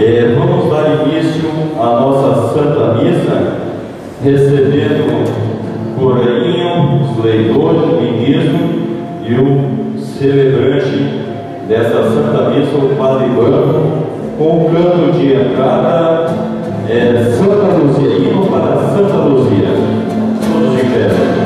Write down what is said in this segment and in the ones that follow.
É, vamos dar início à nossa Santa Missa, recebendo Corainho, os leitores, o ministro e o celebrante dessa Santa Missa, o Padre Banco, com o canto de entrada é, Santa Luzia, hino para Santa Luzia. Todos de pé.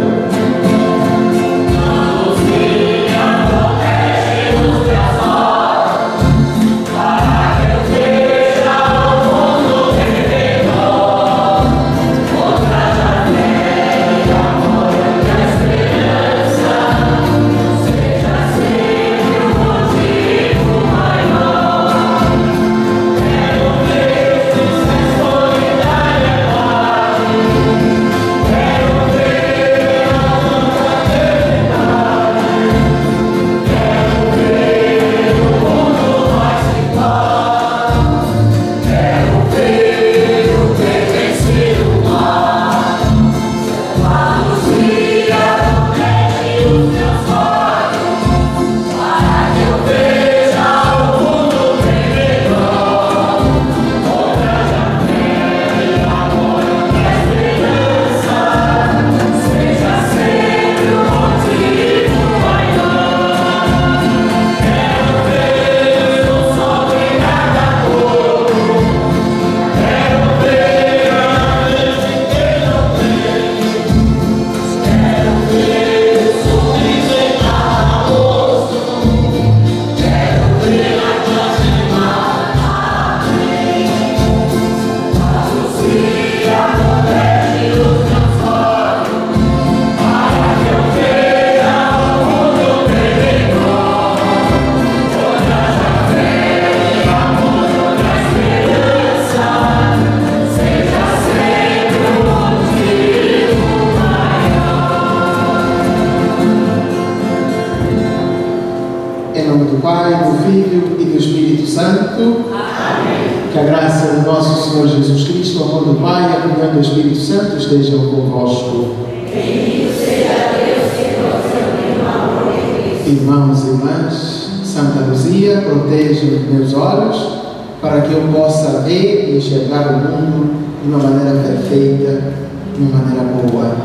Enxergar o mundo de uma maneira perfeita, de uma maneira boa.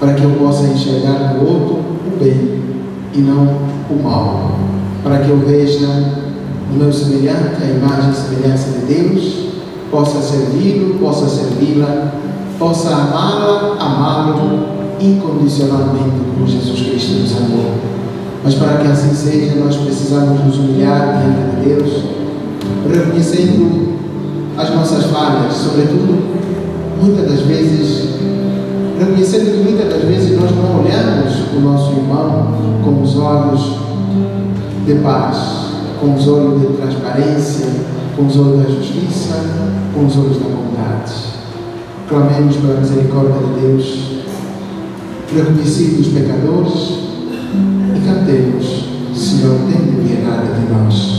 Para que eu possa enxergar no outro o bem e não o mal. Para que eu veja o meu semelhante, a imagem e semelhança de Deus, possa servi-lo, possa servi-la, possa amá-la, amá-lo incondicionalmente como Jesus Cristo nos amou. Mas para que assim seja, nós precisamos nos humilhar diante de Deus, reconhecendo as nossas falhas, sobretudo, muitas das vezes, reconhecendo que muitas das vezes nós não olhamos o nosso irmão com os olhos de paz, com os olhos de transparência, com os olhos da justiça, com os olhos da bondade. Clamemos pela misericórdia de Deus, reconhecidos os pecadores, e cantemos, Senhor, tem piedade de nós.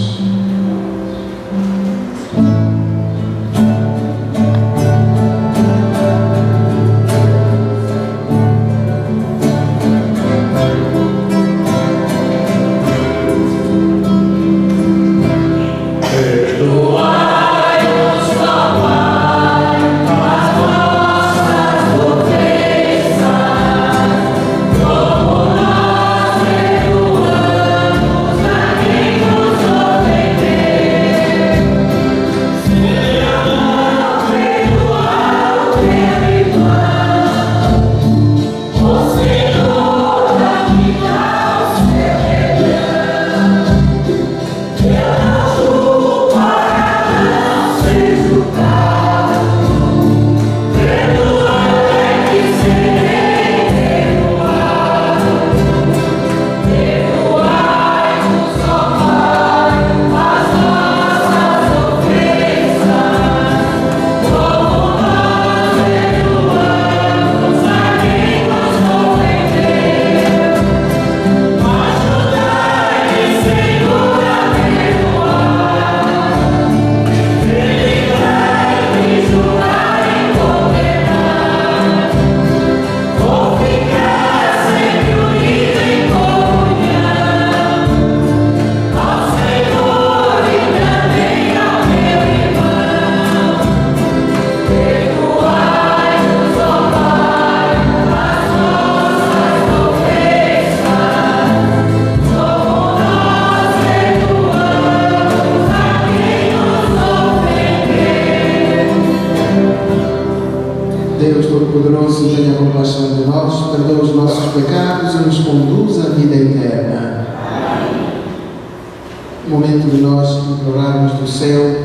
Momento de nós implorarmos do céu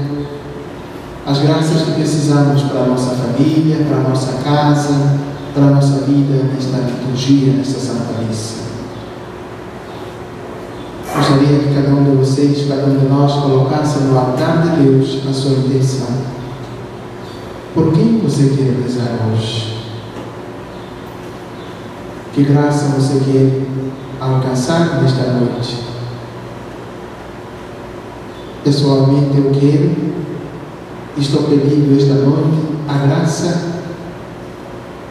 as graças que precisamos para a nossa família, para a nossa casa, para a nossa vida nesta liturgia, nesta Santa Missa. Gostaria que cada um de vocês, cada um de nós, colocasse no altar de Deus a sua intenção. Por quem você quer rezar hoje? Que graça você quer alcançar nesta noite? Pessoalmente, eu quero, estou pedindo esta noite a graça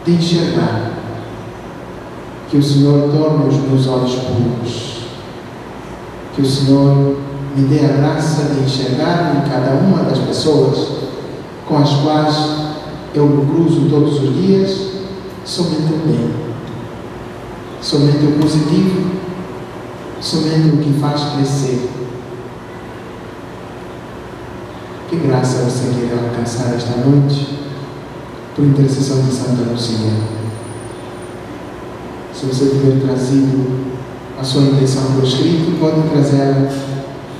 de enxergar, que o Senhor torne os meus olhos puros, que o Senhor me dê a graça de enxergar em cada uma das pessoas com as quais eu me cruzo todos os dias somente o bem, somente o positivo, somente o que faz crescer. Que graça você quer alcançar esta noite por intercessão de Santa Lucia? Se você tiver trazido a sua intenção por escrito, pode trazê-la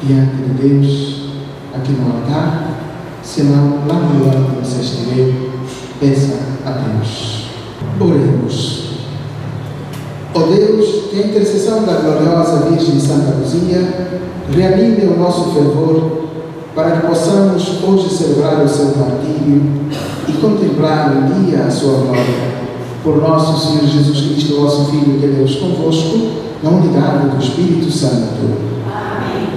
diante de Deus aqui no altar. Se não, lá no lugar que você estiver, peça a Deus. Oremos. Ó oh Deus, que a intercessão da gloriosa Virgem Santa Luzia reanime o nosso fervor para que possamos hoje celebrar o seu martírio e contemplar um dia a sua glória. Por nosso Senhor Jesus Cristo, vosso Filho, que é Deus convosco, na unidade do Espírito Santo. Amém.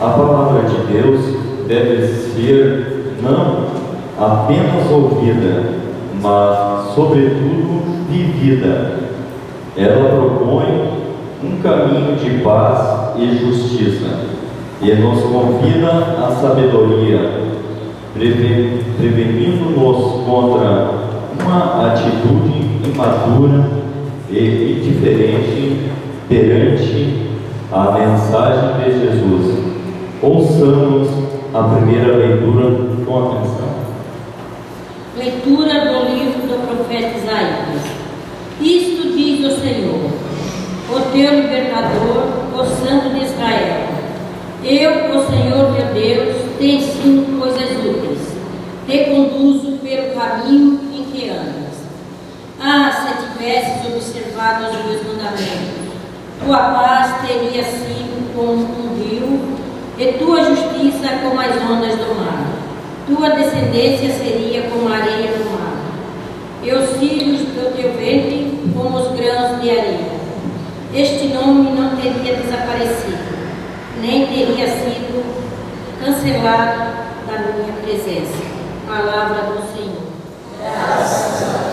A palavra de Deus deve ser não apenas ouvida, mas, sobretudo, vivida. Ela propõe um caminho de paz e justiça e nos convida à sabedoria, prevenindo-nos contra uma atitude imatura e indiferente perante a mensagem de Jesus. Ouçamos a primeira leitura com atenção. Leitura do livro do profeta Isaías. Isto diz o Senhor, o teu libertador, o Santo de Israel eu, o Senhor meu Deus, te ensino coisas úteis, te conduzo pelo caminho em que andas. Ah, se tivesses observado os meus mandamentos, tua paz teria sido como um rio, e tua justiça como as ondas do mar. Tua descendência seria como a areia do mar, e os filhos do teu ventre como os grãos de areia. Este nome não teria desaparecido nem teria sido cancelado da minha presença. Palavra do Senhor. Graças a Deus.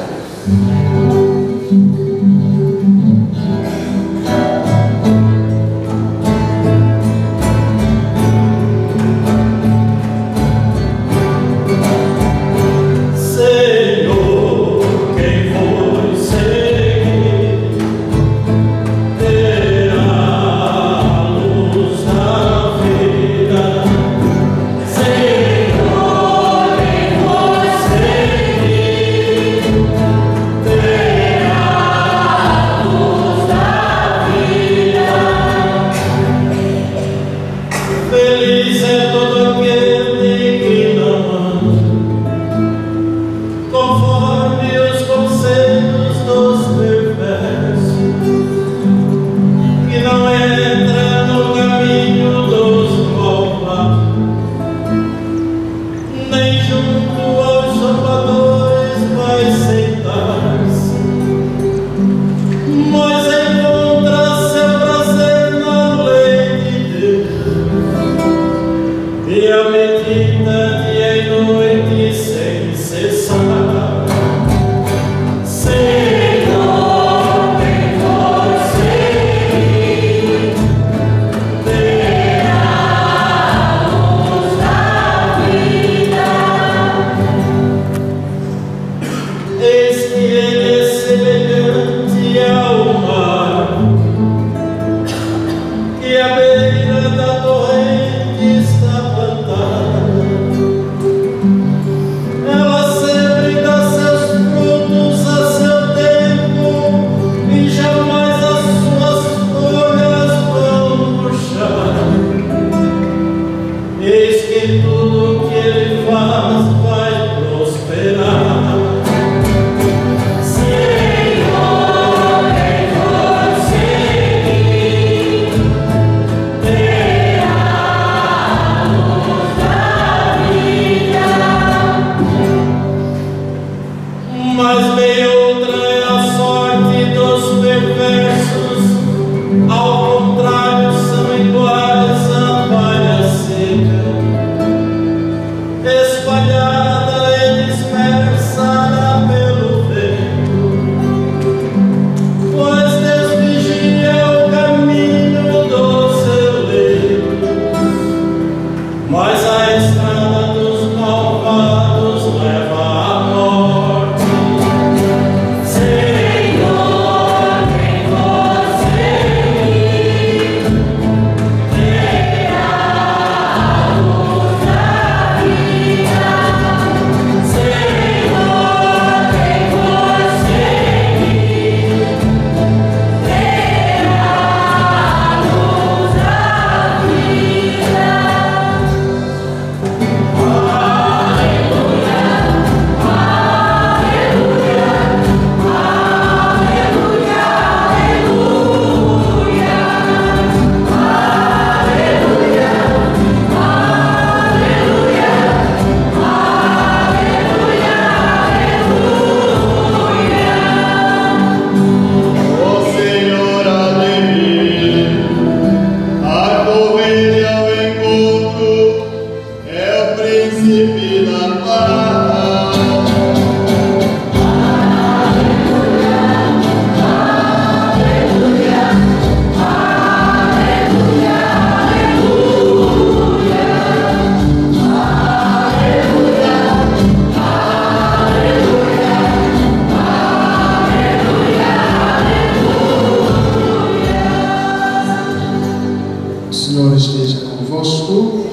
Senhor esteja convosco.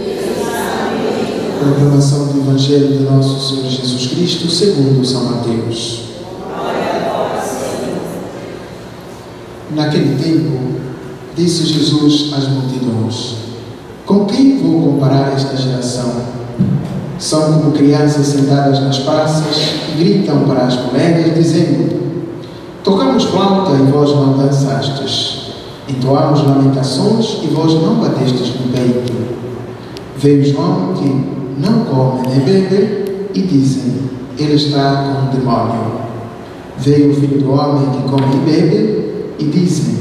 Proclamação do Evangelho de nosso Senhor Jesus Cristo, segundo São Mateus. Naquele tempo, disse Jesus às multidões: Com quem vou comparar esta geração? São como crianças sentadas nas praças que gritam para as colegas, dizendo: Tocamos flauta e vós não dançastes. Entoamos lamentações e vós não batestes no peito. Veio João que não come nem bebe e dizem: Ele está com um demónio. Veio o filho do homem que come e bebe e dizem: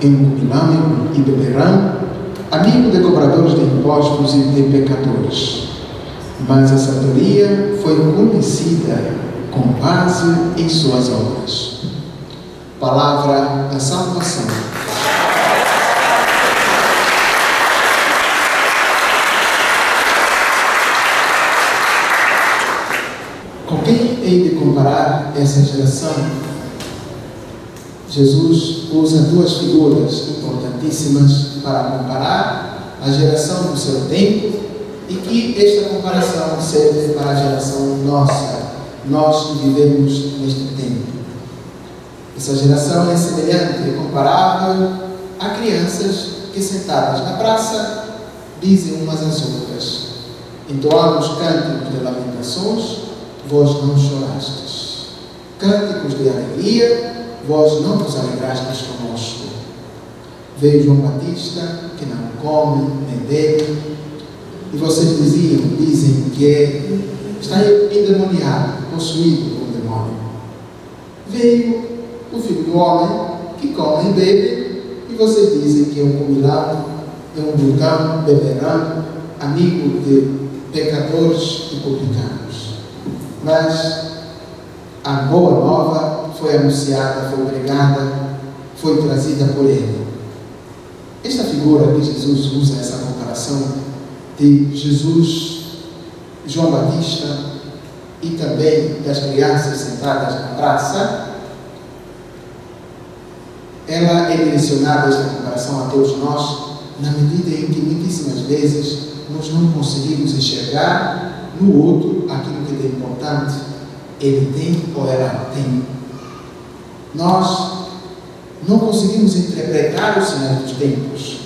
comilão e beberão, amigo de cobradores de impostos e de pecadores. Mas a sabedoria foi conhecida com base em suas obras. Palavra da salvação. Com quem hei de comparar essa geração? Jesus usa duas figuras importantíssimas para comparar a geração do seu tempo e que esta comparação serve para a geração nossa, nós que vivemos neste tempo. Essa geração é semelhante, é comparável a crianças que sentadas na praça dizem umas às outras: Entoamos cânticos de lamentações, vós não chorastes. Cânticos de alegria, vós não vos alegrastes conosco. Veio João Batista, que não come nem bebe, e vocês diziam, dizem que é, está endemoniado, possuído por um demônio. Veio o filho do homem, que come e bebe, e vocês dizem que é um comilão, é um vulcão, beberão, amigo de pecadores e publicanos. Mas a boa nova foi anunciada, foi pregada, foi trazida por ele. Esta figura que Jesus usa essa comparação de Jesus, João Batista e também das crianças sentadas na praça, ela é direcionada, esta comparação, a todos nós, na medida em que muitíssimas vezes nós não conseguimos enxergar no outro aquilo importante, ele tem ou ela tem. Nós não conseguimos interpretar o sinal dos tempos.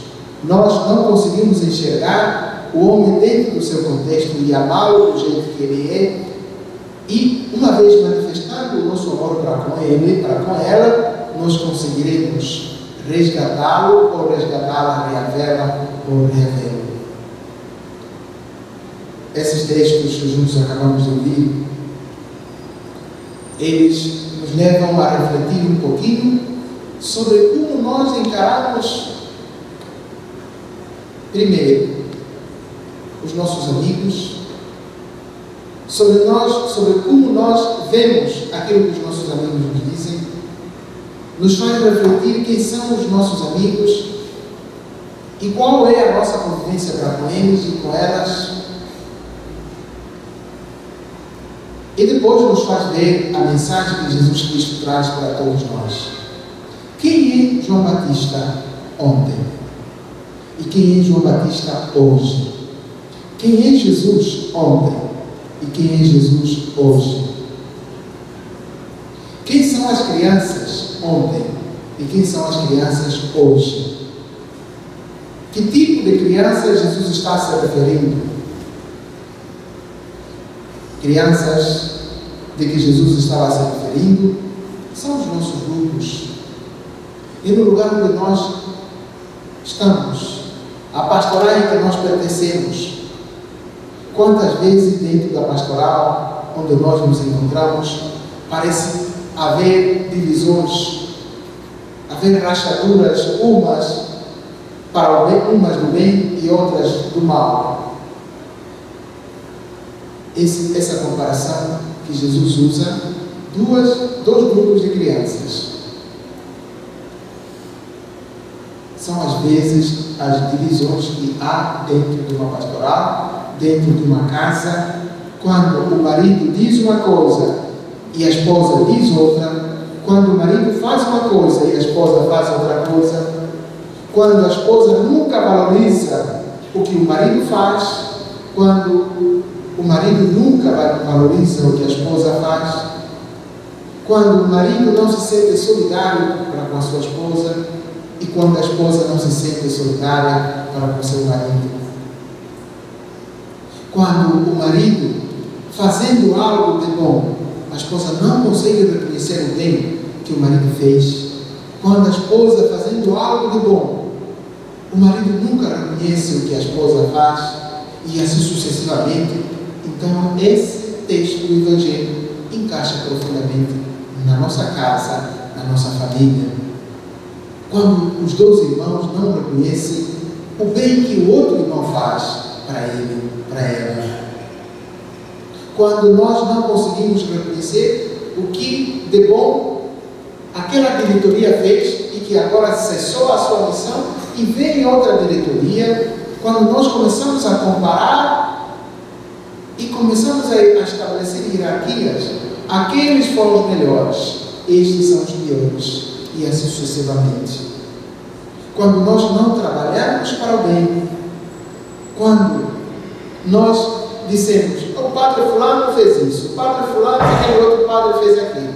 Nós não conseguimos enxergar o homem dentro do seu contexto e amá-lo do jeito que ele é. E, uma vez manifestando o nosso amor para com ele, para com ela, nós conseguiremos resgatá-lo ou resgatá-la, reavê-la ou reavê-lo. Esses textos que juntos acabamos de ouvir, eles nos levam a refletir um pouquinho sobre como nós encaramos, primeiro, os nossos amigos, sobre nós, sobre como nós vemos aquilo que os nossos amigos nos dizem, nos faz refletir quem são os nossos amigos e qual é a nossa convivência para com eles e com elas. E depois nos faz ver a mensagem que Jesus Cristo traz para todos nós. Quem é João Batista ontem? E quem é João Batista hoje? Quem é Jesus ontem? E quem é Jesus hoje? Quem são as crianças ontem? E quem são as crianças hoje? Que tipo de crianças Jesus está se referindo? Crianças de que Jesus estava se referindo são os nossos grupos. E no lugar onde nós estamos, a pastoral em que nós pertencemos, quantas vezes dentro da pastoral onde nós nos encontramos, parece haver divisões, haver rachaduras, umas para o bem, umas do bem e outras do mal. Esse, essa comparação que Jesus usa, duas, dois grupos de crianças. São às vezes as divisões que há dentro de uma pastoral, dentro de uma casa, quando o marido diz uma coisa e a esposa diz outra, quando o marido faz uma coisa e a esposa faz outra coisa, quando a esposa nunca valoriza o que o marido faz, quando o marido nunca valoriza o que a esposa faz, quando o marido não se sente solidário para com a sua esposa e quando a esposa não se sente solidária para com seu marido. Quando o marido, fazendo algo de bom, a esposa não consegue reconhecer o bem que o marido fez. Quando a esposa fazendo algo de bom, o marido nunca reconhece o que a esposa faz e assim sucessivamente. Então, esse texto do Evangelho encaixa profundamente na nossa casa, na nossa família. Quando os dois irmãos não reconhecem o bem que o outro irmão faz para ele, para ela. Quando nós não conseguimos reconhecer o que de bom aquela diretoria fez e que agora cessou a sua missão e vem outra diretoria, quando nós começamos a comparar e começamos a estabelecer hierarquias, aqueles foram os melhores, estes são os piores, e assim sucessivamente. Quando nós não trabalhamos para o bem, quando nós dissemos, o padre fulano fez isso, o padre fulano, aquele outro padre fez aquilo.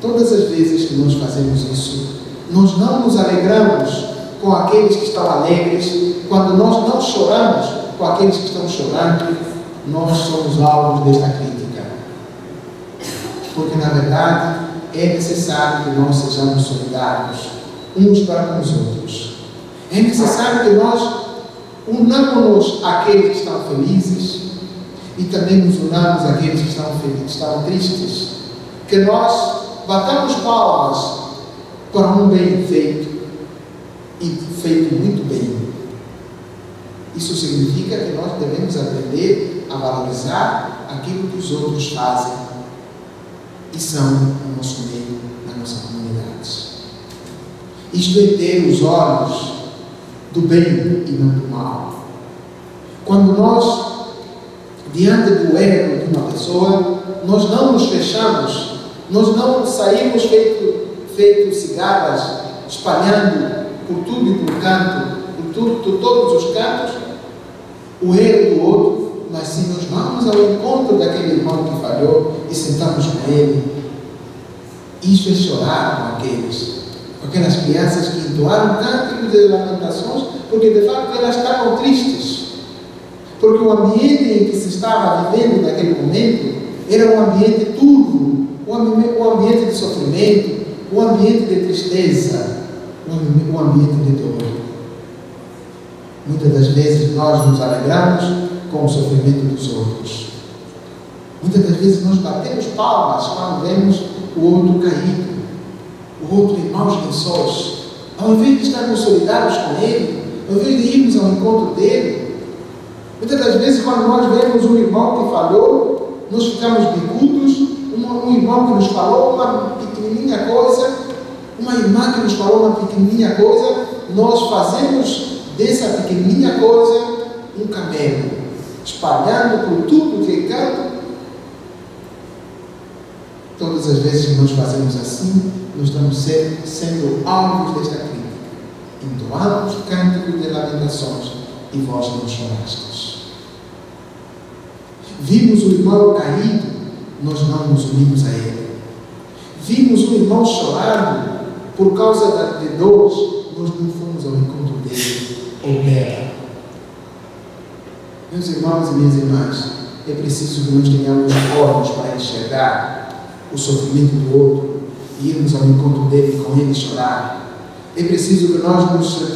Todas as vezes que nós fazemos isso, nós não nos alegramos com aqueles que estão alegres, quando nós não choramos com aqueles que estão chorando, nós somos alvos desta crítica. Porque, na verdade, é necessário que nós sejamos solidários uns para com os outros. É necessário que nós unamos-nos àqueles que estão felizes e também nos unamos àqueles que estão, felizes, estão tristes. Que nós batamos palmas para um bem feito e feito muito bem. Isso significa que nós devemos aprender a valorizar aquilo que os outros fazem e são no nosso meio, na nossa comunidade. Isto é ter os olhos do bem e não do mal. Quando nós, diante do erro de uma pessoa, nós não nos fechamos, nós não saímos feito feito cigarras, espalhando por tudo e por canto, por, tudo, por todos os cantos, o erro do outro, mas se nós vamos ao encontro daquele irmão que falhou e sentamos com ele, isso é chorar com aqueles, com aquelas crianças que entoaram cânticos de lamentações, porque de facto elas estavam tristes. Porque o ambiente em que se estava vivendo naquele momento era um ambiente turvo, um ambiente de sofrimento, um ambiente de tristeza, um ambiente de dor. Muitas das vezes nós nos alegramos com o sofrimento dos outros. Muitas das vezes nós batemos palmas quando vemos o outro caído, o outro em maus lençóis. Ao invés de estarmos solidários com ele, ao invés de irmos ao encontro dele, muitas das vezes quando nós vemos um irmão que falhou, nós ficamos bicudos, um, um irmão que nos falou uma pequenininha coisa, uma irmã que nos falou uma pequenininha coisa, nós fazemos dessa pequenininha coisa um camelo, espalhando por tudo que é canto. Todas as vezes que nós fazemos assim, nós estamos sendo alvos desta crítica. Entoamos cânticos de lamentações e vós não chorastes. Vimos o irmão caído, nós não nos unimos a ele vimos um irmão chorando por causa de dores, nós não fomos ao encontro dele Meus irmãos e minhas irmãs, é preciso que nós tenhamos olhos para enxergar o sofrimento do outro e irmos ao encontro dele com ele chorar. É preciso que nós nos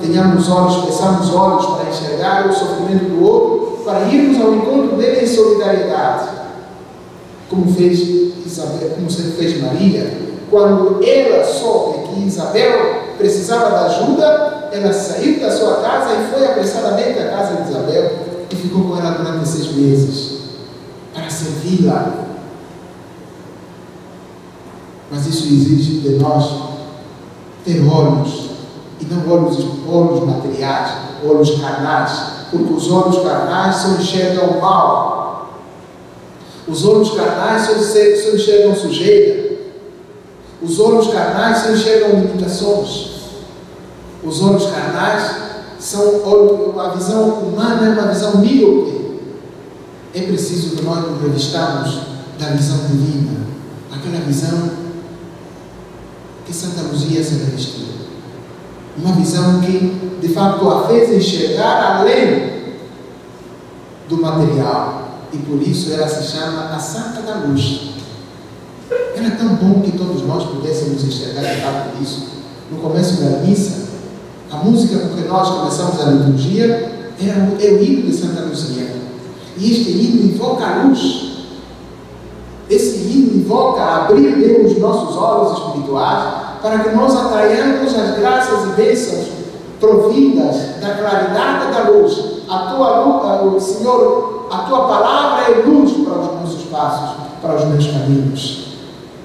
tenhamos olhos, peçamos olhos para enxergar o sofrimento do outro, para irmos ao encontro dele em solidariedade. Como fez Isabel, como fez Maria, quando ela soube que Isabel precisava da ajuda, ela saiu da sua casa e foi apressadamente à casa de Isabel e ficou com ela durante seis meses para servi-la. Mas isso exige de nós ter olhos, e não olhos, olhos materiais, olhos carnais, porque os olhos carnais só enxergam o mal, os olhos carnais só enxergam sujeira. Os olhos carnais só enxergam limitações. Os olhos carnais são a visão humana é uma visão míope. É preciso que nós nos revistarmos da visão divina, aquela visão que Santa Luzia se revestiu. Uma visão que, de fato, a fez enxergar além do material. E por isso ela se chama a Santa da Luz. Era tão bom que todos nós pudéssemos enxergar de fato isso. No começo da missa, a música com que nós começamos a liturgia era, é o hino de Santa Luzia. E este hino invoca a luz. Esse hino invoca abrir Deus os nossos olhos espirituais para que nós atraiamos as graças e bênçãos provindas da claridade da luz. A tua luz, Senhor, a tua palavra é luz para os nossos passos, para os meus caminhos.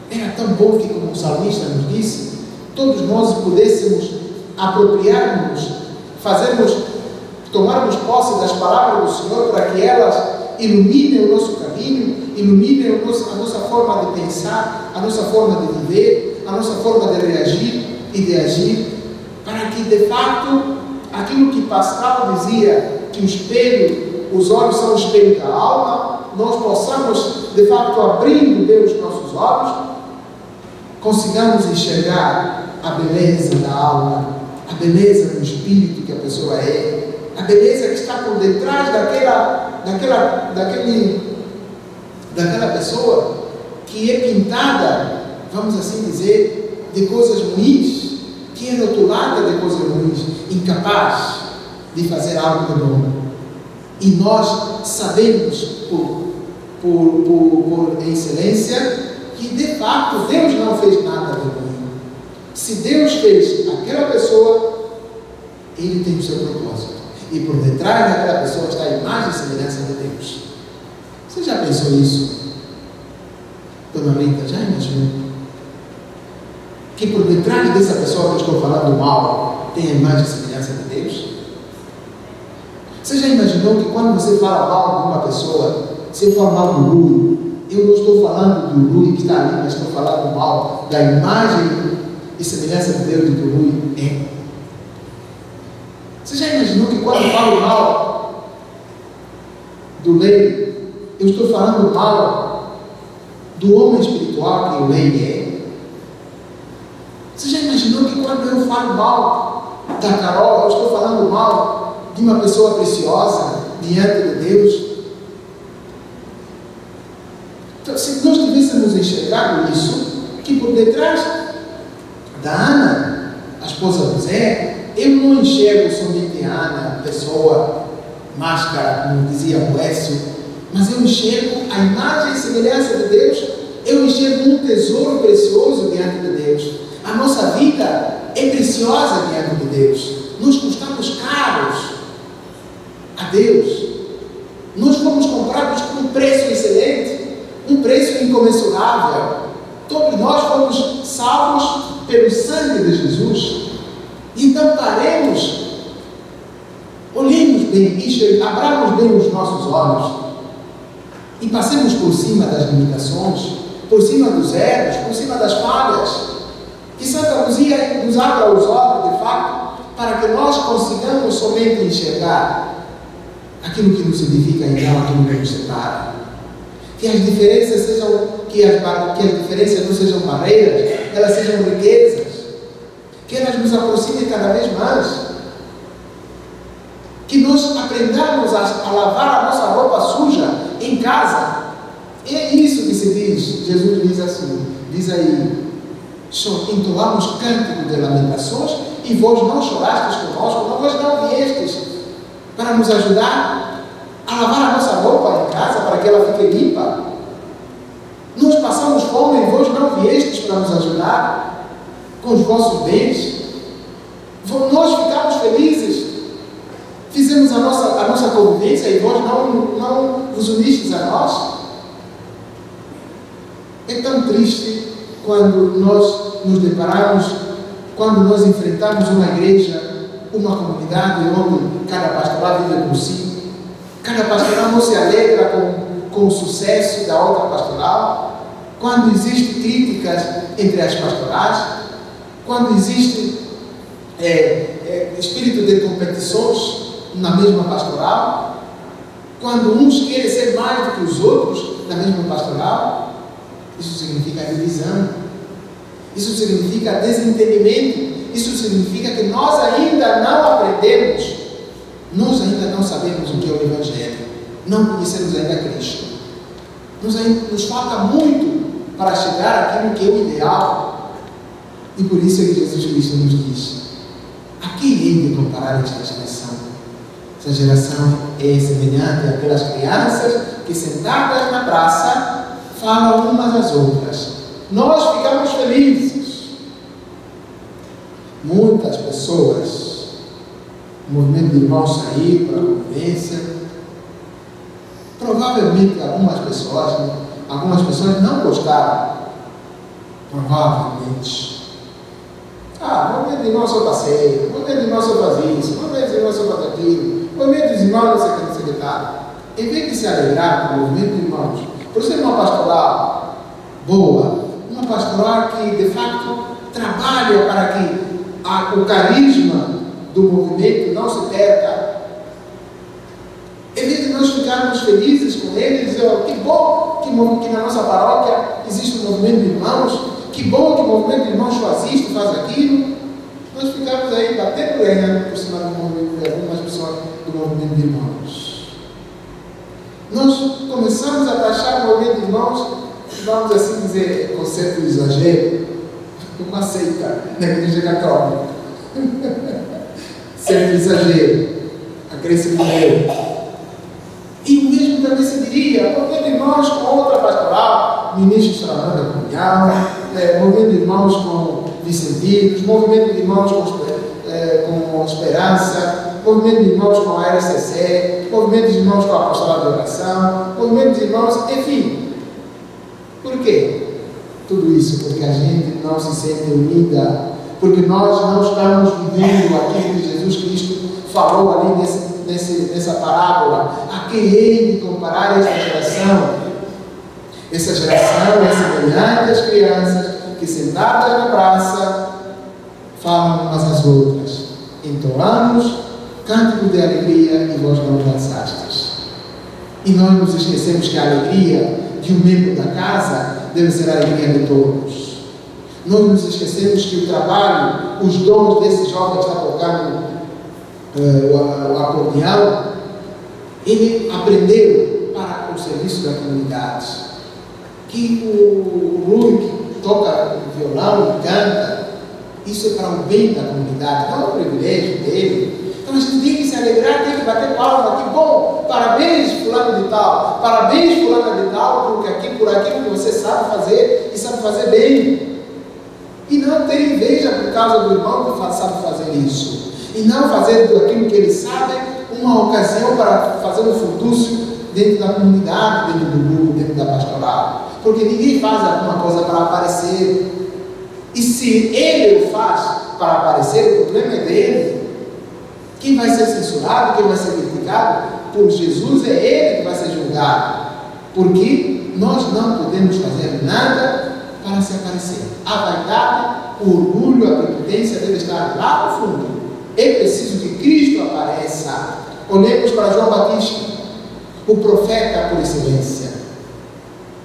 Era tão bom que, como o salmista nos disse, todos nós pudéssemos apropriarmos, fazermos, tomarmos posse das palavras do Senhor para que elas iluminem o nosso caminho, iluminem a nossa forma de pensar, a nossa forma de viver, a nossa forma de reagir e de agir, para que de fato aquilo que Pascal dizia, que o espelho, os olhos são o espelho da alma, nós possamos de fato abrindo Deus nossos olhos, consigamos enxergar a beleza da alma, a beleza do espírito que a pessoa é, a beleza que está por detrás daquela, daquela, daquele, daquela pessoa que é pintada, vamos assim dizer, de coisas ruins, que é rotulada de coisas ruins, incapaz de fazer algo de bom. E nós sabemos, por, por, por, por excelência, que de fato Deus não fez nada de ruim. Se Deus fez aquela pessoa, Ele tem o seu propósito. E por detrás daquela pessoa está a imagem e semelhança de Deus. Você já pensou isso? Dona Rita, já imaginou? Que por detrás dessa pessoa que eu estou falando mal, tem a imagem e semelhança de Deus? Você já imaginou que quando você fala mal de uma pessoa, se eu falar mal do Lula, eu não estou falando do Lula que está ali, mas estou falando mal da imagem e semelhança de Deus do que o Rui é. Você já imaginou que quando eu falo mal do lei, eu estou falando mal do homem espiritual que o lei é? Você já imaginou que quando eu falo mal da Carol, eu estou falando mal de uma pessoa preciosa diante de Deus? Então, se nós tivéssemos enxergado isso, que por detrás da Ana, a esposa do Zé, eu não enxergo somente a Ana, pessoa, máscara, como dizia o Écio, mas eu enxergo a imagem e semelhança de Deus, eu enxergo um tesouro precioso diante de Deus. A nossa vida é preciosa diante de Deus. Nós custamos caros a Deus. Nós fomos comprados com um preço excelente, um preço incomensurável. Todos nós fomos salvos pelo sangue de Jesus. Então paremos, olhemos bem, abramos bem os nossos olhos e passemos por cima das limitações, por cima dos erros, por cima das falhas. Que Santa Luzia nos abra os olhos, de fato, para que nós consigamos somente enxergar aquilo que nos edifica e não aquilo que nos separa. Que as diferenças sejam, que as, que as diferenças não sejam barreiras, elas sejam riquezas, que elas nos aproximem cada vez mais, que nós aprendamos a, a lavar a nossa roupa suja em casa. É isso que se diz. Jesus diz assim, diz aí, entoamos cântico de lamentações e vós não chorastes conosco, não vós não viestes para nos ajudar a lavar a nossa roupa em casa para que ela fique limpa. Nós passamos fome e vós não viestes para nos ajudar com os vossos bens. Nós ficamos felizes, fizemos a nossa, a nossa convivência e vós não, não vos unistes a nós. É tão triste quando nós nos deparamos, quando nós enfrentamos uma igreja, uma comunidade onde cada pastoral vive por si, cada pastoral não se alegra com com o sucesso da outra pastoral, quando existem críticas entre as pastorais, quando existe é, é, espírito de competições na mesma pastoral? Quando uns querem ser mais do que os outros na mesma pastoral? Isso significa divisão. Isso significa desentendimento. Isso significa que nós ainda não aprendemos, nós ainda não sabemos o que é o Evangelho, não conhecemos ainda Cristo. Nos, nos falta muito para chegar àquilo que é o ideal. E por isso é que Jesus Cristo nos diz: a quem hei de comparar esta geração? Essa geração é semelhante àquelas crianças que sentadas na praça falam umas às outras. Nós ficamos felizes. Muitas pessoas, o movimento de irmãos sair para a convivência, provavelmente algumas pessoas, algumas pessoas não gostaram. Provavelmente. Ah, movimento de irmãos só passeio, o movimento de irmãos só faz isso, movimento de irmãos só faz aquilo, movimento dos irmãos não sei o que, não sei o que Em vez de se alegrar com o movimento de irmãos, por ser uma pastoral boa, uma pastoral que de facto trabalha para que a, o carisma do movimento não se perca. Nós ficarmos felizes com ele, dizer, oh, que bom que, que, na nossa paróquia existe um movimento de irmãos, que bom que o movimento de irmãos faz isto, faz aquilo, nós ficamos aí batendo lenha por cima do movimento de algumas pessoas do movimento de irmãos. Nós começamos a taxar o movimento de irmãos, vamos assim dizer, conceito de exagero, uma seita na igreja católica. Certo exagero. A E mesmo também se diria, movendo irmãos com outra pastoral, ministros trabalhando a comunhão, é, movendo irmãos com Vicentinos, movimento de irmãos com, é, com esperança, movimento de irmãos com a RCC, movimento de irmãos com a apostolado de oração, movimento de irmãos, enfim. Por quê? Tudo isso porque a gente não se sente unida, porque nós não estamos vivendo aquilo que Jesus Cristo falou ali nesse, nesse, nessa parábola. A quem hei de comparar esta geração? Essa geração é semelhante às crianças que sentadas na praça falam umas às outras. Entoamos cântico de alegria e vós não dançastes. E nós nos esquecemos que a alegria de um membro da casa deve ser a alegria de todos. Nós nos esquecemos que o trabalho, os dons desse jovem está tocando uh, o, o ele aprendeu para o serviço da comunidade. Que o, o que toca violão e canta, isso é para o bem da comunidade, não é um privilégio dele, então a gente tem que se alegrar, tem que bater palma, que bom, parabéns fulano de tal, parabéns fulano de tal, porque aqui por aquilo que você sabe fazer e sabe fazer bem. E não ter inveja por causa do irmão que sabe fazer isso. E não fazer daquilo que ele sabe uma ocasião para fazer um furdúcio dentro da comunidade, dentro do grupo, dentro da pastoral. Porque ninguém faz alguma coisa para aparecer. E se ele o faz para aparecer, o problema é dele. Quem vai ser censurado, quem vai ser criticado por Jesus é ele que vai ser julgado. Porque nós não podemos fazer nada para se aparecer. A vaidade, o orgulho, a prepotência deve estar lá no fundo. É preciso que Cristo apareça. Olhemos para João Batista, o profeta por excelência.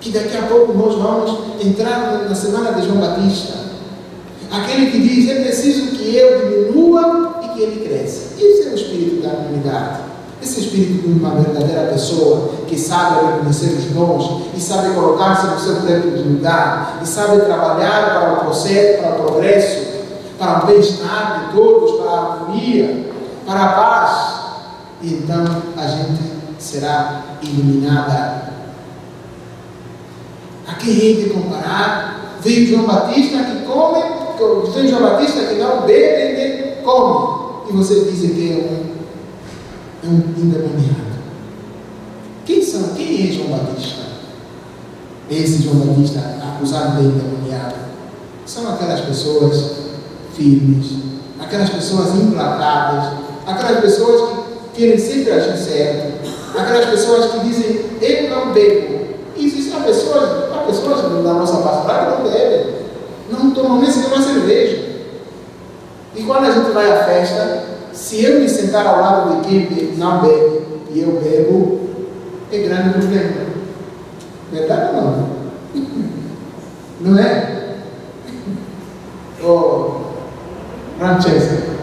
Que daqui a pouco nós vamos entrar na semana de João Batista. Aquele que diz: é preciso que eu diminua que ele cresce. Esse é o espírito da comunidade. Esse espírito de uma verdadeira pessoa que sabe reconhecer os dons e sabe colocar-se no seu tempo de lugar e sabe trabalhar para o processo, para o progresso, para o bem-estar de todos, para a harmonia, para a paz. Então a gente será iluminada. A quem hei de comparar? Veio João Batista que come, veio João Batista que não bebe nem come e você diz que é um, é um endemoniado. Quem são? Quem é João Batista? Esse João Batista acusado de endemoniado. São aquelas pessoas firmes, aquelas pessoas implacáveis, aquelas pessoas que querem sempre agir certo, aquelas pessoas que dizem, eu não bebo. Existem pessoas, há pessoas da nossa pastoral que não bebem, não tomam nem sequer uma cerveja. E quando a gente vai à festa, se eu me sentar ao lado de quem não bebe e eu bebo, é grande problema. Verdade ou não? Não é? Oh, Francesca.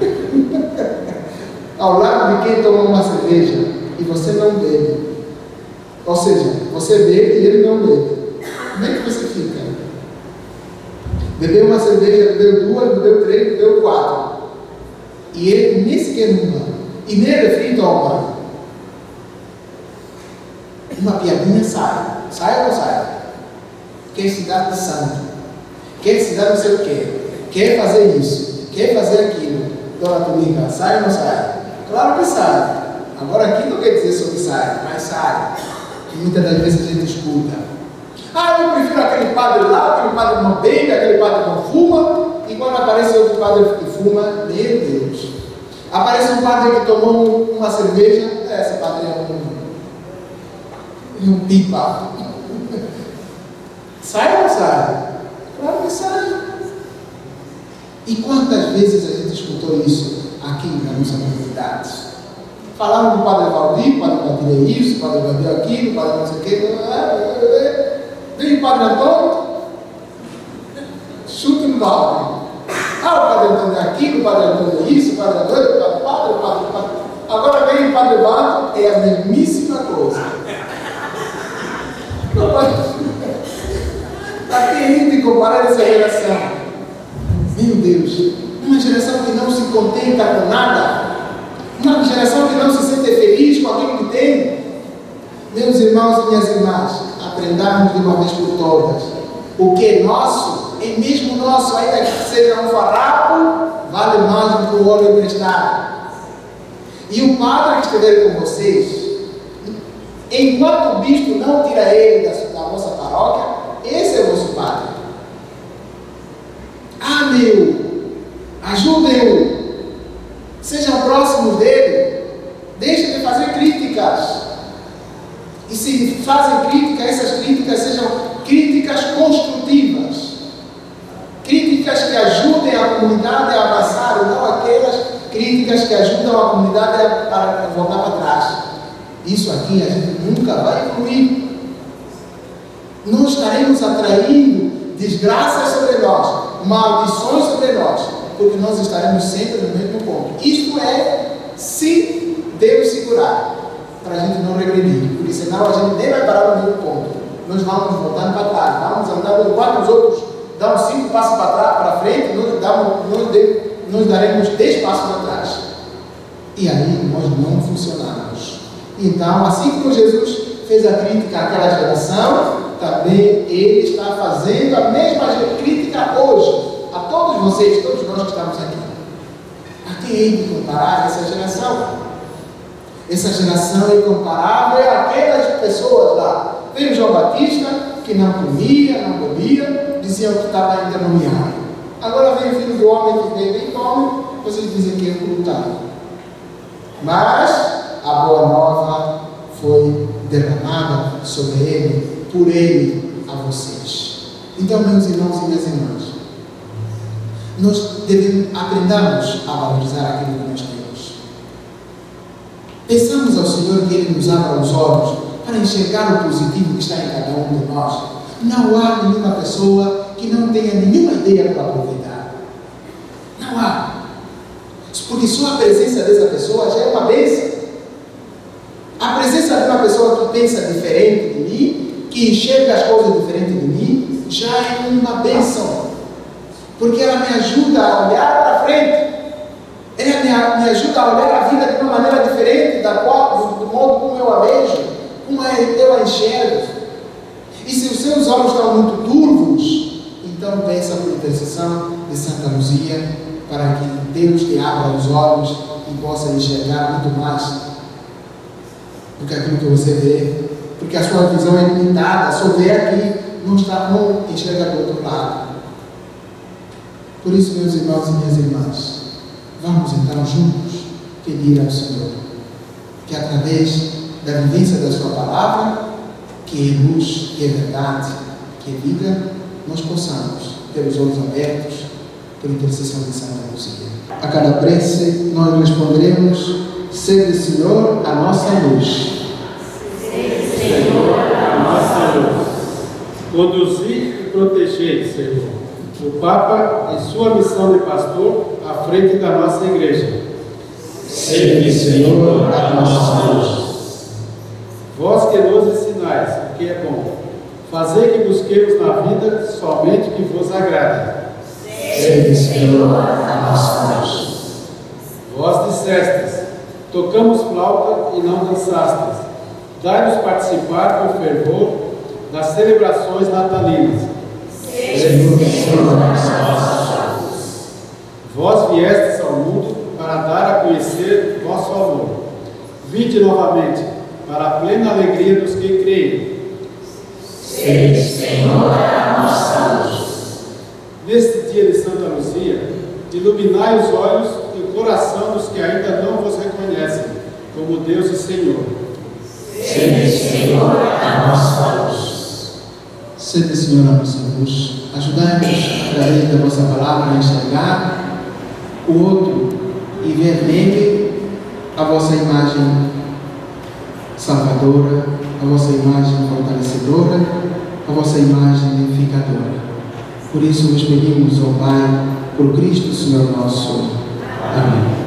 ao lado de quem toma uma cerveja e você não bebe. Ou seja, você bebe e ele não bebe. Como é que você fica? Bebeu uma cerveja, bebeu duas, bebeu três, bebeu quatro. E ele nem sequer uma. E nem refém toma. Uma piadinha sai. Sai ou não sai? Quer se dar de santo. Quer se não sei o quê. Quer fazer isso. Quer fazer aquilo. Dona Tulica, sai ou não sai? Claro que sai. Agora aqui não quer dizer que sai, mas sai. E muitas das vezes a gente escuta. Ah, eu prefiro aquele padre lá, aquele padre não bebe, aquele padre não fuma. E quando aparece outro padre que fuma, meu Deus. Aparece um padre que tomou uma cerveja, é, esse padre é um, um pipa. sai ou não sai? Claro que sai. E quantas vezes a gente escutou isso aqui na nossa comunidade? Falaram do padre Valdir, padre Valdir é isso, padre Valdir é aquilo, padre não sei o quê. Vem o Padre Antônio, chute no balde. Ah, o Padre Antônio é aquilo, o Padre Antônio é isso, o Padre Antônio, o Padre Padre, Padre Padre. Agora vem o Padre Bato, é a mesmíssima coisa. Aqui a gente comparar essa geração. Meu Deus, uma geração que não se contenta com nada. Uma geração que não se sente feliz com aquilo que tem. Meus irmãos e minhas irmãs, aprendamos de uma vez por todas. O que é nosso, é mesmo nosso, ainda que seja um farrapo, vale mais do que o ouro emprestado. E o padre que estiver com vocês, enquanto o bispo não tira ele da, da vossa paróquia, esse é o vosso padre. Ame-o, ajudem-o, sejam próximos dele, deixem de fazer críticas. E se fazem crítica, essas críticas sejam críticas construtivas. Críticas que ajudem a comunidade a avançar, não aquelas críticas que ajudam a comunidade a voltar para trás. Isso aqui a gente nunca vai incluir. Não estaremos atraindo desgraças sobre nós, maldições sobre nós, porque nós estaremos sempre no mesmo ponto. Isto é se Deus segurar para a gente não regredir, porque senão a gente nem vai parar no mesmo ponto. Nós vamos voltando para trás, vamos andando enquanto os outros dão cinco passos para trás, para frente, nós, damos, nós, de, nós daremos dez passos para trás. E aí nós não funcionamos. Então, assim como Jesus fez a crítica àquela geração, também ele está fazendo a mesma crítica hoje a todos vocês, todos nós que estamos aqui. A quem hei de comparar essa geração? Essa geração é incomparável àquelas pessoas lá. Veio João Batista, que não comia, não bebia, diziam que estava endemoniado. Agora vem o filho do homem que bebe e come, vocês dizem que é ocultado. Mas a boa nova foi derramada sobre ele, por ele, a vocês. Então, meus irmãos e minhas irmãs, nós devemos aprendamos a valorizar aquilo que nós temos. Peçamos ao Senhor que Ele nos abra os olhos para enxergar o positivo que está em cada um de nós. Não há nenhuma pessoa que não tenha nenhuma ideia para aproveitar. Não há. Porque só a presença dessa pessoa já é uma bênção. A presença de uma pessoa que pensa diferente de mim, que enxerga as coisas diferente de mim, já é uma bênção. Porque ela me ajuda a olhar para frente. Ela me, me ajuda a olhar a vida de uma maneira diferente da qual, do, do modo como eu a vejo, como é, eu a enxergo. E se os seus olhos estão muito turvos, então peça por intercessão de Santa Luzia para que Deus te abra os olhos e possa enxergar muito mais do que aquilo que você vê. Porque a sua visão é limitada, só vê aqui, não está não enxerga do outro lado. Por isso, meus irmãos e minhas irmãs, Vamos então juntos pedir ao Senhor que através da vivência da Sua palavra, que é luz, que é verdade, que é vida, nós possamos ter os olhos abertos por intercessão de Santa Luzia. A cada prece, nós responderemos: Sede, Senhor, a nossa luz. Conduzir e proteger, Senhor, o Papa em sua missão de pastor à frente da nossa igreja. Sede, Senhor, a nossa luz. Vós que nos ensinais o que é bom, fazei que busquemos na vida somente o que vos agrada. Sede, Senhor, a nossa luz. Vós dissestes, tocamos flauta e não dançastes. Dai-nos participar com fervor das celebrações natalinas. Senhor, a nossa luz. Vós viestes ao mundo para dar a conhecer vosso amor. Vinde novamente para a plena alegria dos que creem. Sede, Senhor, a nossa luz. Neste dia de Santa Luzia, iluminai os olhos e o coração dos que ainda não vos reconhecem como Deus e Senhor. Sede, Senhor. Sede, Senhor, a nossa luz. Ajudai-nos, através da vossa palavra, a enxergar o outro e ver nele a vossa imagem salvadora, a vossa imagem fortalecedora, a vossa imagem edificadora. Por isso vos pedimos, ó Pai, por Cristo Senhor nosso. Amém.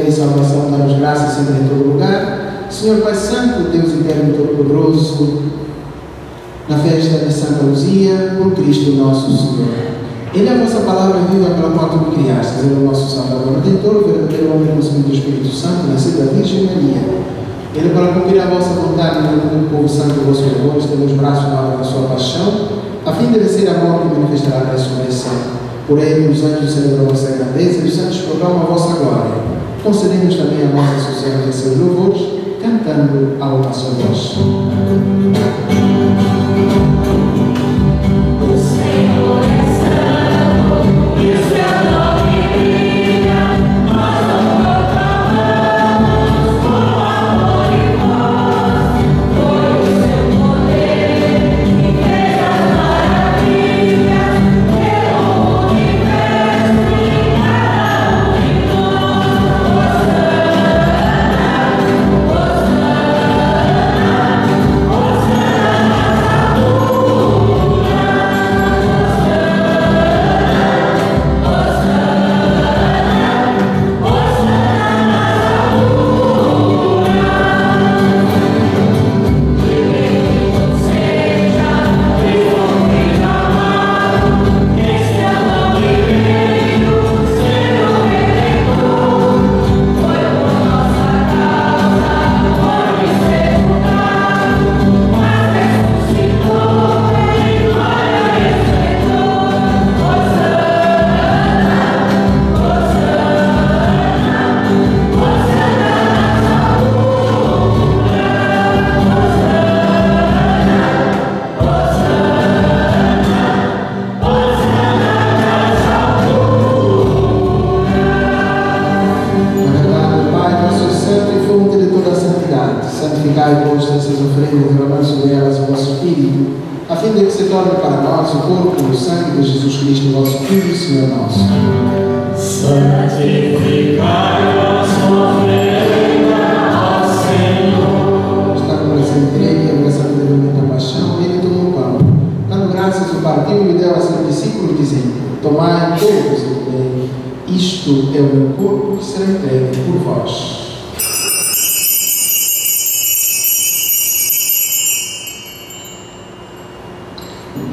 Dever e salvação, graças sempre em todo lugar. Senhor Pai Santo, Deus eterno todo-poderoso, na festa de Santa Luzia, por Cristo nosso Senhor. Ele é a vossa palavra viva pela qual tu me criaste, ele é o nosso Salvador, Redentor, o verdadeiro homem consumido do Espírito Santo, nascido da Virgem Maria. Ele para cumprir a vossa vontade mundo do povo santo vosso louvor, estende os braços na hora da sua paixão, a fim de vencer a morte e manifestará a ressurreição. Por ele os anjos celebram a vossa grandeza e os santos proclamam a vossa glória. Concedemos também a nossa de seus louvores, cantando ao nosso voz.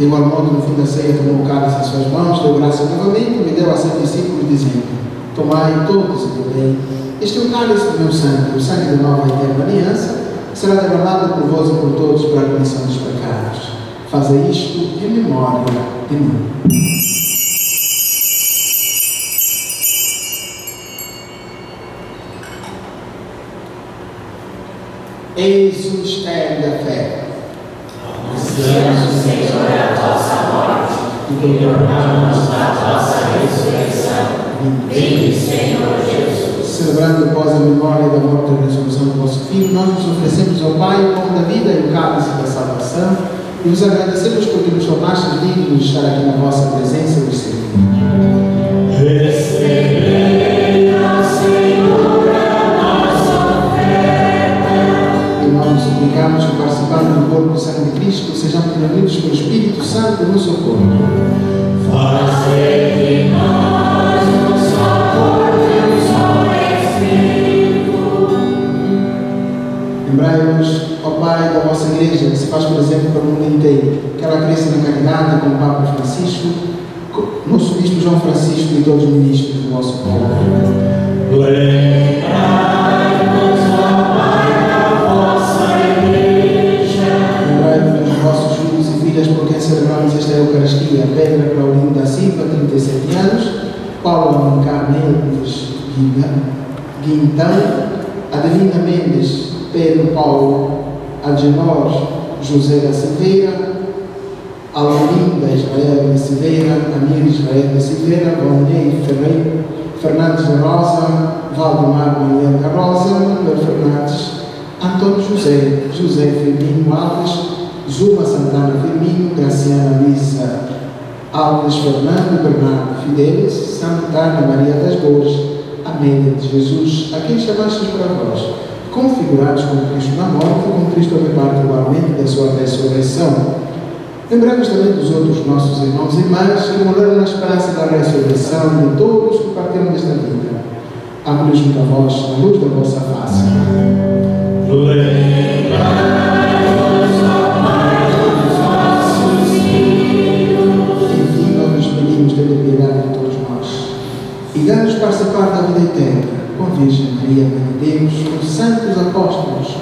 Igual modo, no fim da ceia, tomou o cálice em suas mãos, deu graças novamente e me deu a seus discípulos, dizendo: Tomai todos e bebei. Este é o cálice do meu sangue, o sangue da nova e eterna aliança, que será derramado por vós e por todos para a remissão dos pecados. Fazei isto em memória de mim. Eis o e vos agradecemos porque nos tornastes dignos de estar aqui na vossa presença e. Recebei, ó Senhor, a nossa oferta. E nós nos suplicamos que, participando do corpo e sangue de Cristo, sejamos promovidos pelo Espírito Santo no socorro. Fazei de nós um só corpo e um só Espírito. Lembrai-vos, ó Pai, da vossa Igreja, que se faz presente para o mundo inteiro, que ela cresça na caridade com o Papa Francisco, nosso Bispo João Francisco e todos os ministros do vosso povo. Lembrai-vos, Pai, da vossa Igreja. Lembrai-vos dos vossos filhos e filhas por quem celebramos esta Eucaristia, Pedra Claudinho da Silva, 37 anos, Paulo Alencar Mendes Guintão, Adelina Mendes, Pedro Paulo, Algenor José da Silveira, Almeida Israel da Silveira, Amir Israel da Silveira, Valnei Ferreira, Fernandes da Rosa, Valdemar Manuel da Rosa, Manuel Fernandes, Antônio José, José Firmino Alves, Zuma Santana Firmino, Graciana Lisa Alves Fernando, Bernardo Fidelis, Santana Maria das Dores, Amélia de Jesus, a quem chamastes para vós, configurados com Cristo na morte, com Cristo reparte igualmente da sua ressurreição. Lembramos também dos outros nossos irmãos e irmãs que morreram na esperança da ressurreição de todos que partiram desta vida. Abri junto a vós, na luz da vossa face. Nós e dá-nos participar da vida eterna com a Virgem Maria, Mãe de Deus, os santos apóstolos,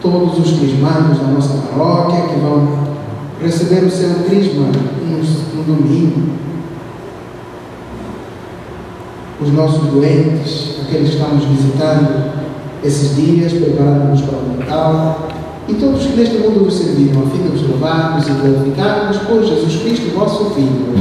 todos os crismandos da nossa paróquia que vão receber o seu crisma no, no domingo, os nossos doentes, aqueles que estamos visitando esses dias, preparando-nos para o Natal, e todos que neste mundo nos serviram, a fim de vos louvarmos e glorificarmos por Jesus Cristo, vosso Filho.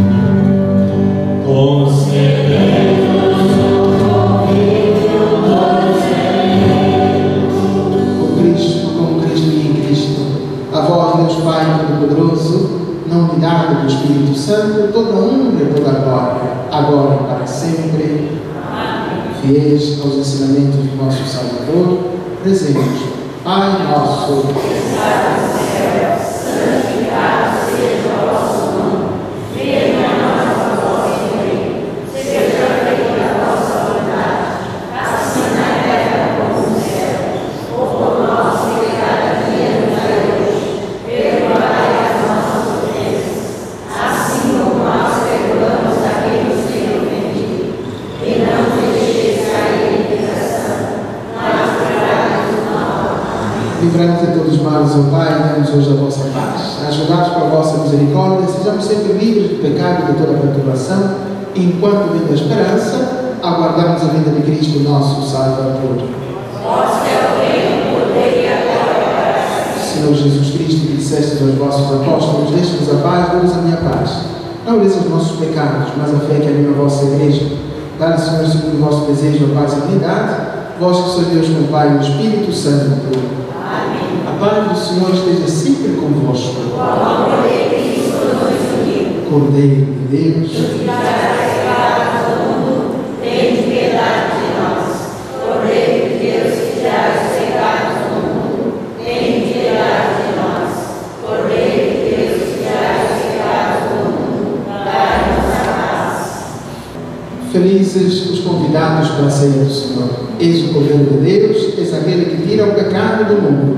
Unidade do Espírito Santo, toda honra e toda glória, agora e para sempre. Fiéis aos ensinamentos do nosso Salvador, rezemos. Pai nosso, livramos de todos os males, ó Pai, damos hoje a vossa paz. Ajudados pela vossa misericórdia, sejamos sempre livres do pecado e de toda perturbação, enquanto vem da esperança, aguardamos a vinda de Cristo, nosso Salvador. Senhor Jesus Cristo, que disseste aos vossos apóstolos, deixe-nos a paz, damos a minha paz. Não olheis os nossos pecados, mas a fé que anima a vossa igreja. Dá-lhe, Senhor, segundo o vosso desejo, a paz e a unidade, vós que sois Deus com o Pai e o Espírito Santo. Paz do Senhor esteja sempre convosco. Cordeiro de Deus. Felizes os convidados para a ceia do Senhor. Eis o Cordeiro de Deus, eis aquele que tira o pecado do mundo.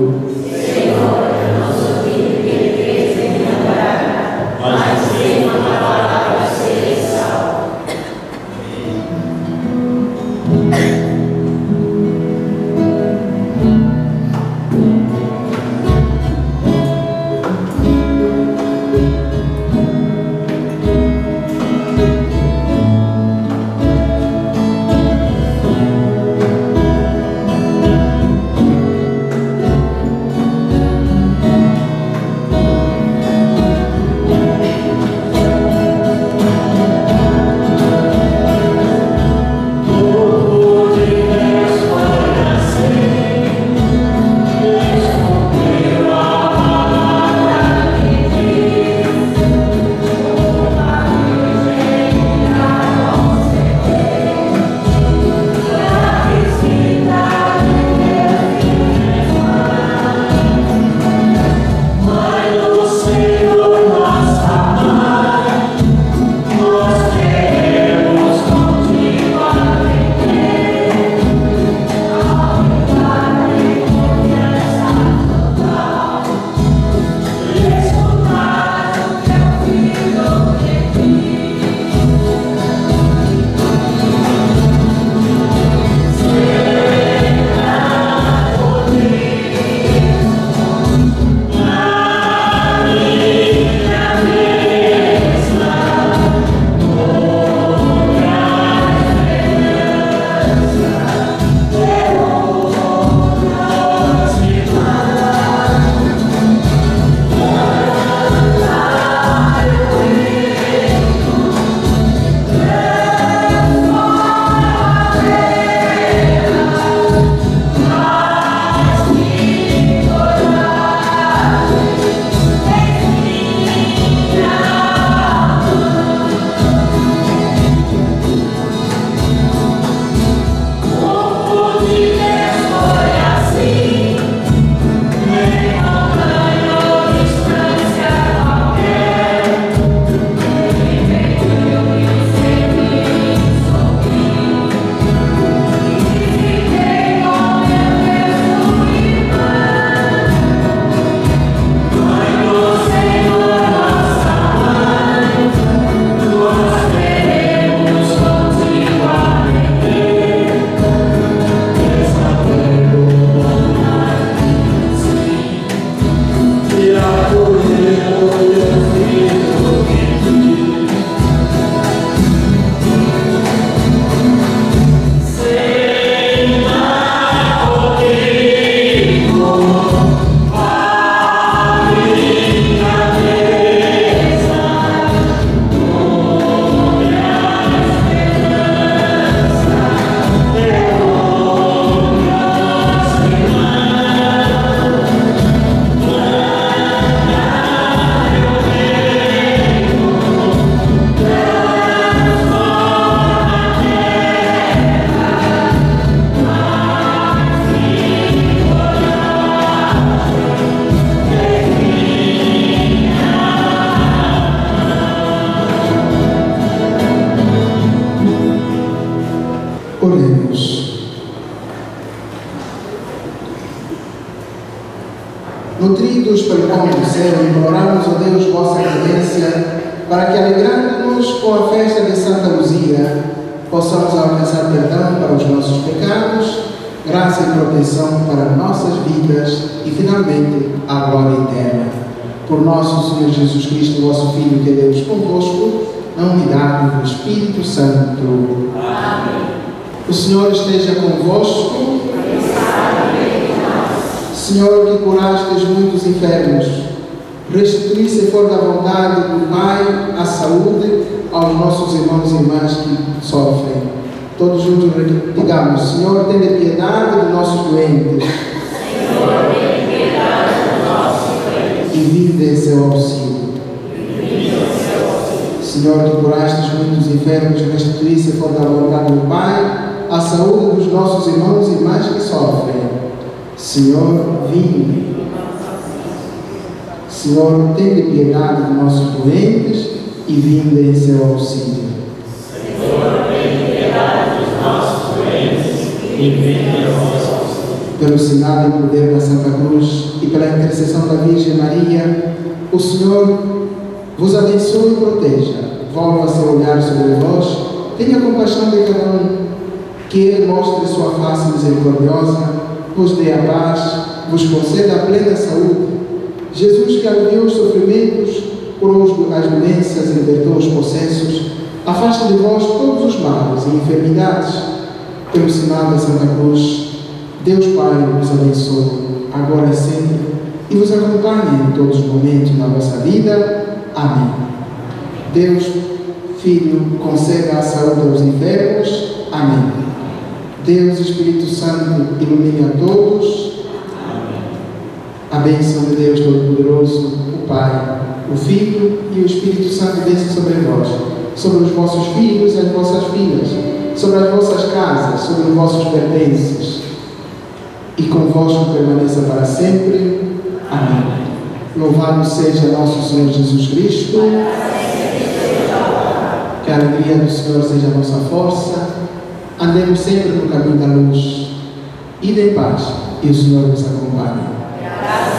Que, alegrando-nos com a festa de Santa Luzia, possamos alcançar perdão para os nossos pecados, graça e proteção para nossas vidas e, finalmente, a glória eterna. Por nosso Senhor Jesus Cristo, vosso Filho, que é Deus convosco, na unidade do Espírito Santo. Amém. O Senhor esteja convosco. Senhor, que curastes muitos enfermos, restitui, se for da vontade do Pai, a saúde aos nossos irmãos e irmãs que sofrem. Todos juntos digamos: Senhor, tenha piedade dos nossos doentes. Senhor, tenha piedade vinde em seu auxílio. Senhor, que curaste muitos enfermos, restituísse for da vontade do Pai a saúde dos nossos irmãos e irmãs que sofrem. Senhor, vinde. Senhor, tende piedade de nossos doentes e vinde em seu auxílio. Senhor, tende piedade dos nossos doentes e vinde em seu auxílio. Pelo sinal e poder da Santa Cruz e pela intercessão da Virgem Maria, o Senhor vos abençoe e proteja. Volva seu olhar sobre vós, tenha compaixão de cada um, que Ele mostre sua face misericordiosa, vos dê a paz, vos conceda a plena saúde. Jesus, que aliviou os sofrimentos, curou as doenças e libertou os possessos, afaste de vós todos os males e enfermidades. Pelo sinal da Santa Cruz, Deus Pai vos abençoe, agora e sempre, e vos acompanhe em todos os momentos da vossa vida. Amém. Deus, Filho, conceda a saúde aos enfermos. Amém. Deus, Espírito Santo, ilumine a todos. A bênção de Deus Todo-Poderoso, o Pai, o Filho e o Espírito Santo desça sobre vós, sobre os vossos filhos e as vossas filhas, sobre as vossas casas, sobre os vossos pertences. E convosco permaneça para sempre. Amém. Louvado seja nosso Senhor Jesus Cristo. Que a alegria do Senhor seja a nossa força. Andemos sempre no caminho da luz. Ide em paz e o Senhor nos acompanhe. Gracias.